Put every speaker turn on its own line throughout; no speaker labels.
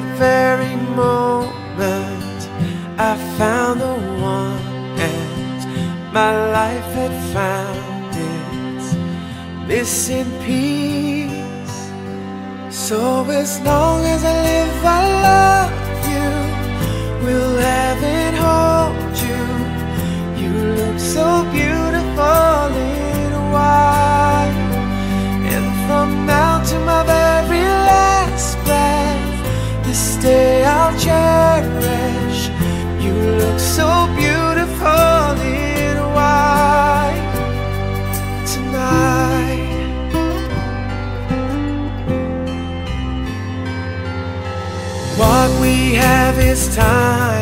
that very moment I found the one and my life had found its missing piece. So as long as I live I love have his time.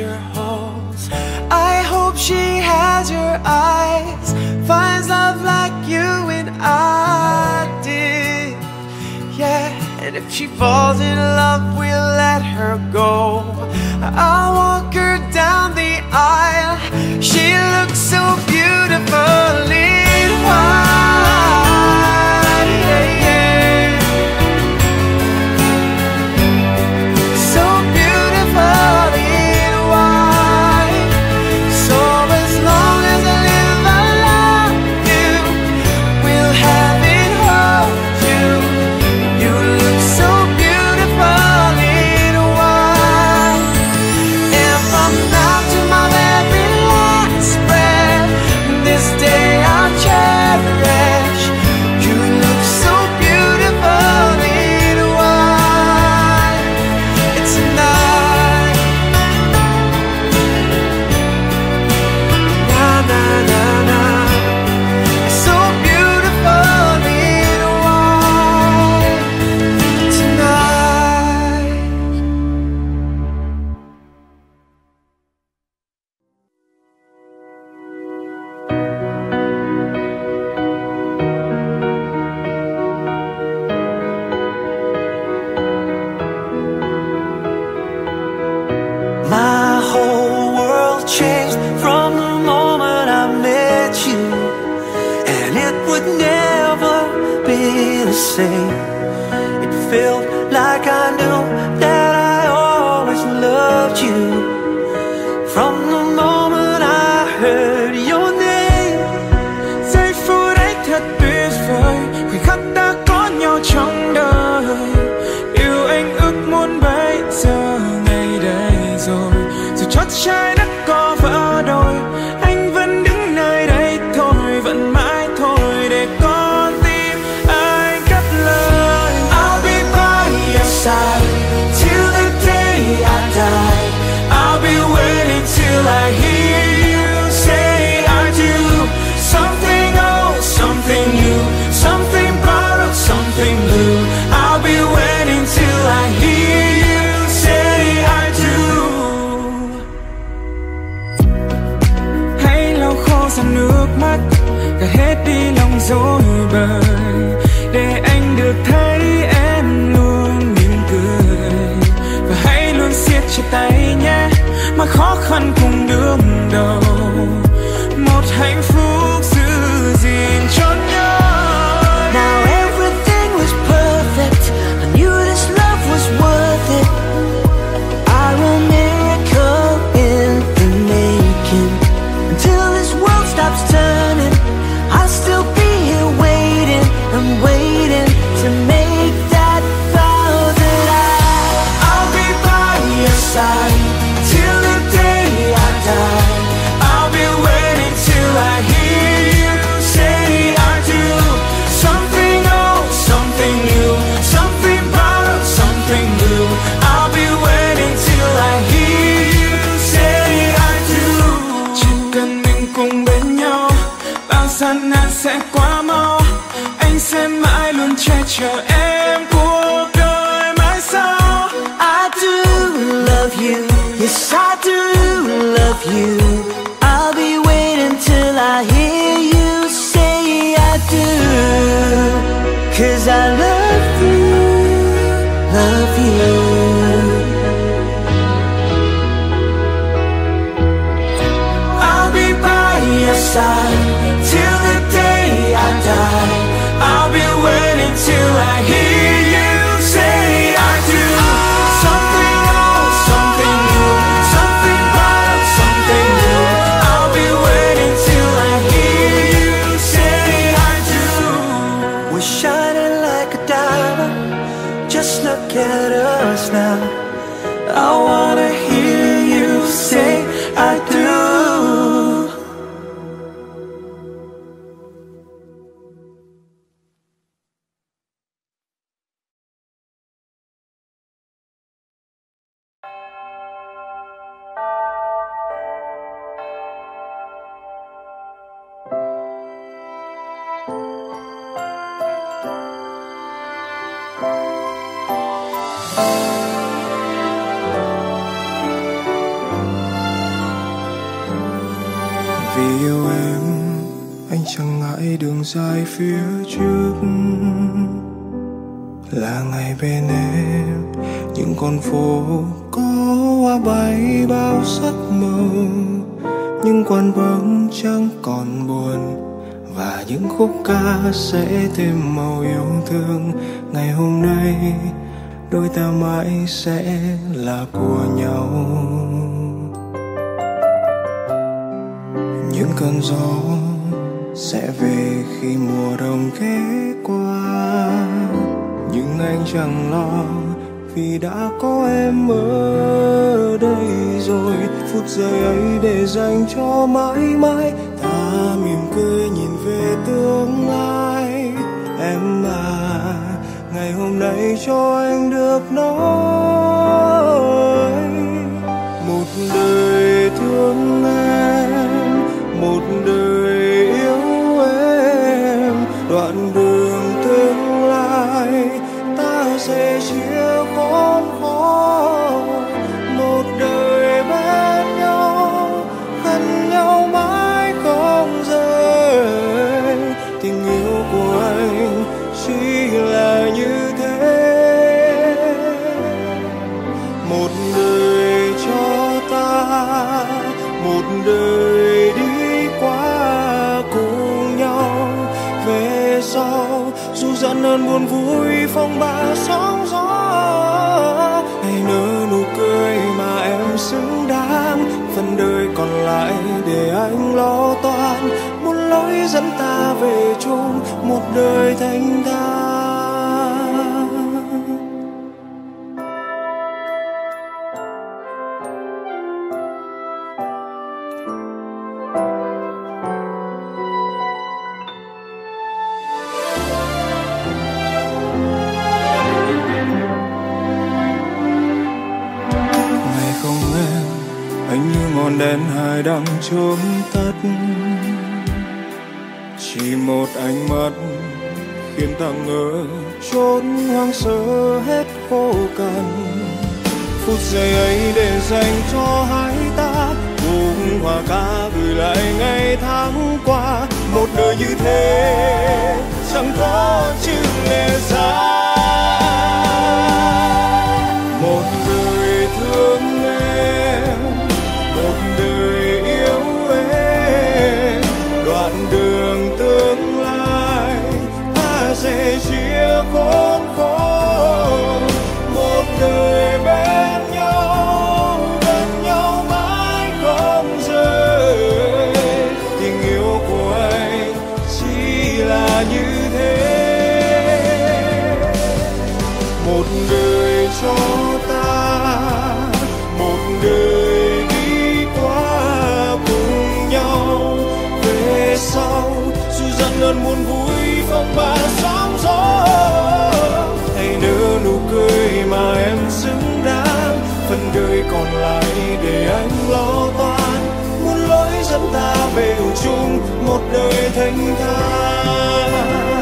future holds I hope she has your eyes. Finds love like you and I did. Yeah, and if she falls in love We'll let her go. I'll walk her down the aisle. She looks so
beautifully loved you. Cause I
love you,
love you. I'll be by your side Till the day I die. I'll be waiting till I hear
anh đường dài phía trước. Là ngày bên em, những con phố có hoa bay bao sắc màu. Những quán vắng chẳng còn buồn, và những khúc ca sẽ thêm màu yêu thương. Ngày hôm nay, đôi ta mãi sẽ là của nhau. Những cơn gió sẽ về khi mùa đông ghé qua. Nhưng anh chẳng lo, vì đã có em ở đây rồi. Phút giây ấy để dành cho mãi mãi. Ta mỉm cười nhìn về tương lai. Em à ngày hôm nay cho anh được nói. Một đời thương em, một đời ta về chung một đời thanh thang ngày không em, anh như ngọn đèn hai đang chớm tắt chỉ một ánh mắt khiến ta ngỡ chốn hoang sơ hết khô cằn. Phút giây ấy để dành cho hai ta, cùng hòa ca gửi lại ngày tháng qua. Một đời như thế, chẳng có chữ lệ giá một đời thương em, một đời yêu em, đoạn đường đời cho ta, một đời đi qua cùng nhau. Về sau, dù giận luôn buồn vui, phong ba sóng gió. Hãy nở nụ cười mà em xứng đáng. Phần đời còn lại để anh lo toan. Muốn lối dẫn ta về chung một đời thanh thang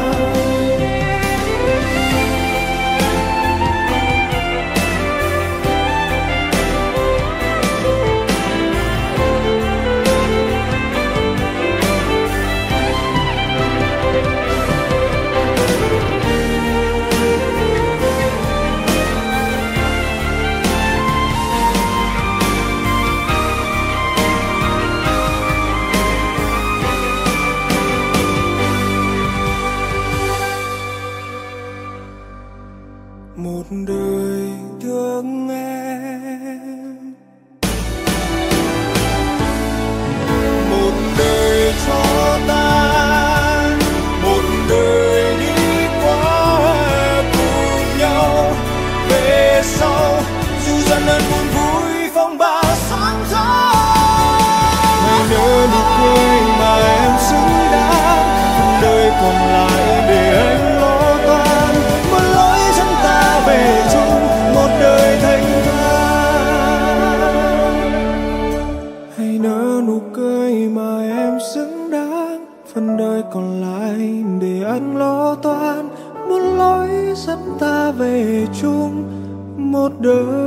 đời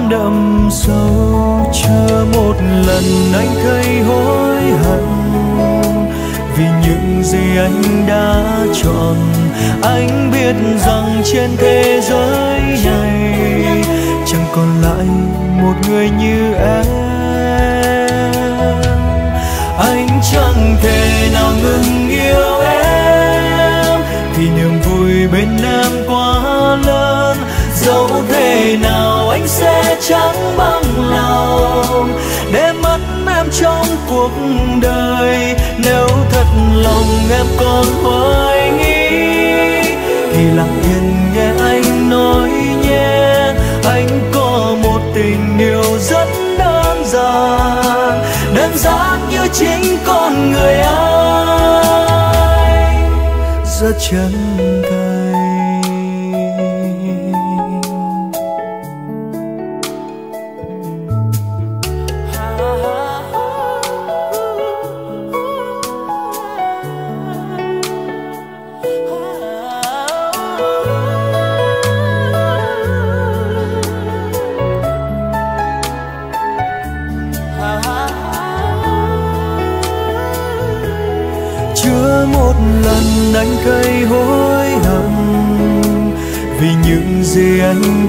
yêu
đậm sâu chưa một lần anh thấy hối hận. Vì những gì anh đã chọn, anh biết rằng trên thế giới này chẳng còn lại một người như em. Anh chẳng thể nào ngừng yêu em, vì niềm vui bên em dẫu thế nào, anh sẽ chẳng bằng lòng. Để mất em trong cuộc đời, nếu thật lòng em còn hoài nghi. Thì lặng yên nghe anh nói nhé, anh có một tình yêu rất đơn giản. Đơn giản như chính con người anh rất chân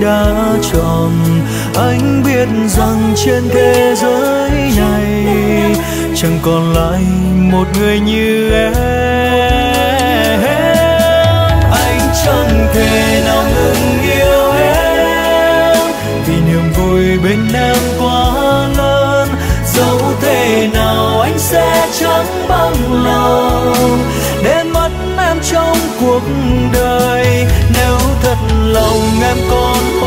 đã chọn anh biết rằng trên thế giới này chẳng còn lại một người như em. Anh chẳng thể nào ngừng yêu em. Vì niềm vui bên em quá lớn, dẫu thế nào anh sẽ chẳng bằng lòng. Lòng em còn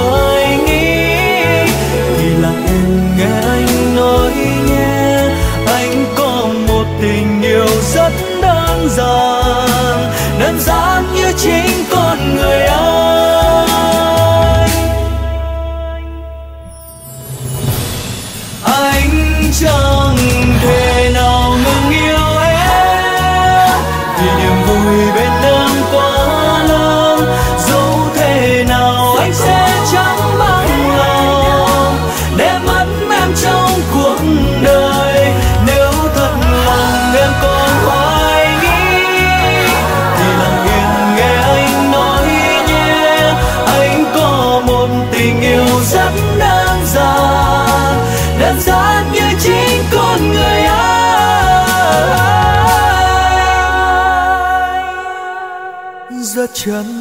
chân.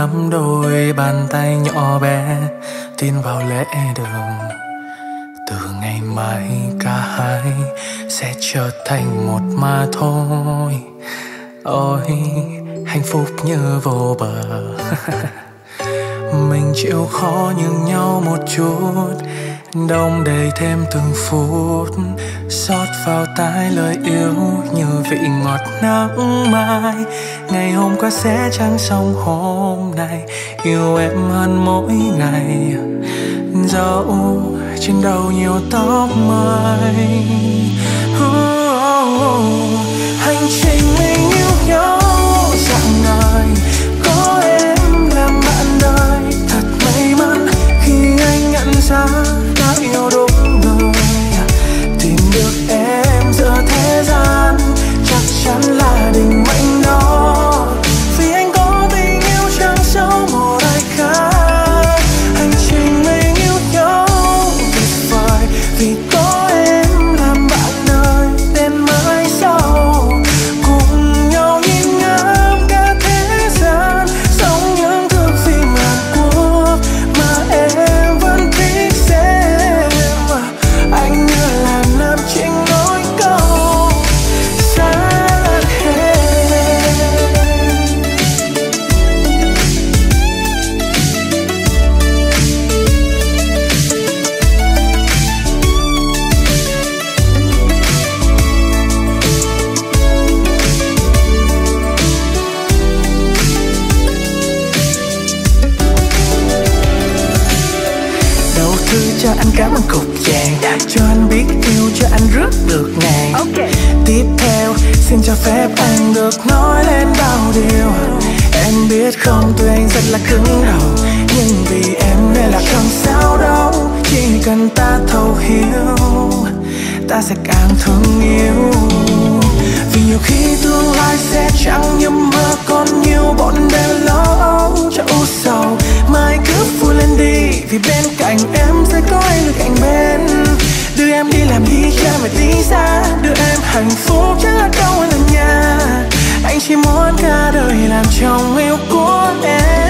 nắm đôi bàn tay nhỏ bé, tin vào lễ đường. Từ ngày mai cả hai sẽ trở thành một mà thôi. Ôi, hạnh phúc như vô bờ. Mình chịu khó nhường nhau một chút đông đầy thêm từng phút, xót vào tai lời yêu như vị ngọt nắng mai. Ngày hôm qua sẽ chẳng xong hôm nay, yêu em hơn mỗi ngày. Dẫu trên đầu nhiều tóc mây oh, hành trình mình yêu nhau dạng đời có em làm bạn đời. Thật may mắn khi anh nhận ra một lo âu cho u sầu. Mai cứ vui lên đi, vì bên cạnh em sẽ có anh được cạnh bên. Đưa em đi làm đi, cha mà đi ra đưa em hạnh phúc chắc là đâu ở nhà anh chỉ muốn cả đời làm chồng yêu của em.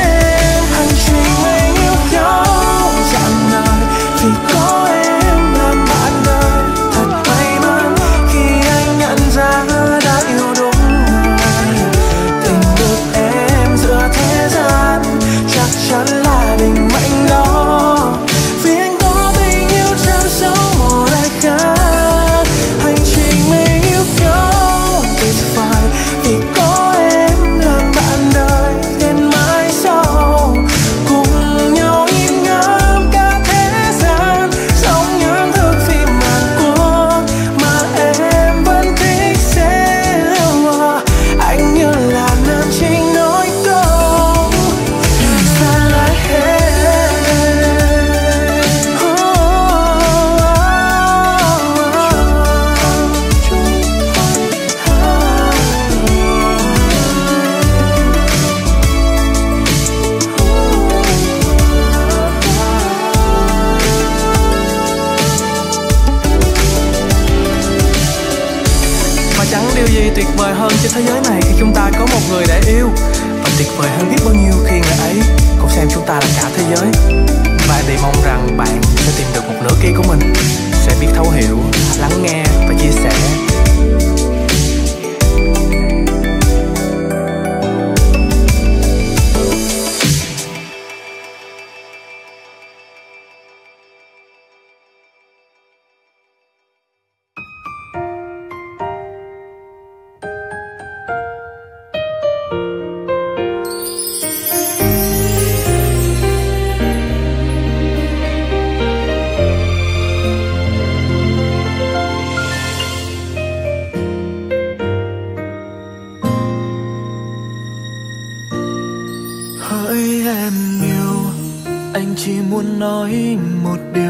muốn nói một điều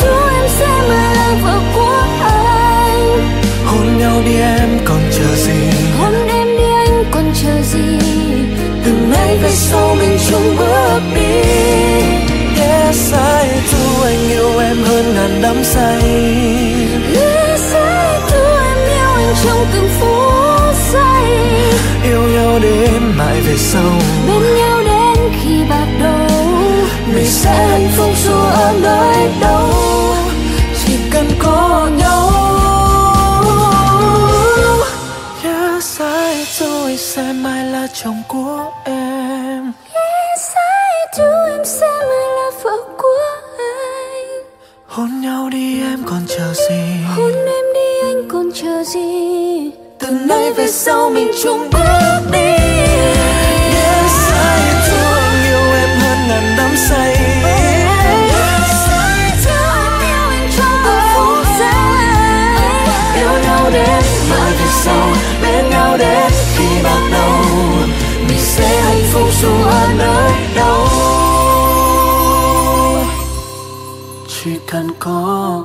do
đi em còn chờ gì?
Hôn em đi anh còn chờ gì?
Từ nay về sau mình chung bước đi. Yes I do anh yêu em hơn ngàn đắm say.
Yes I do em yêu anh trong từng phút giây.
Yêu nhau đến mãi về sau.
Bên nhau đến khi bạc đầu.
Mình sẽ hạnh phúc dù ở nơi đâu yes I do anh sẽ mãi là chồng của em.
Yes I do em sẽ mãi là vợ của anh.
Hôn nhau đi em còn chờ gì?
Hôn em đi anh còn chờ gì?
Từ nay về sau mình chung bước đi. Yes I do. Anh yêu em hơn ngàn đắm say nơi đâu. Chỉ cần có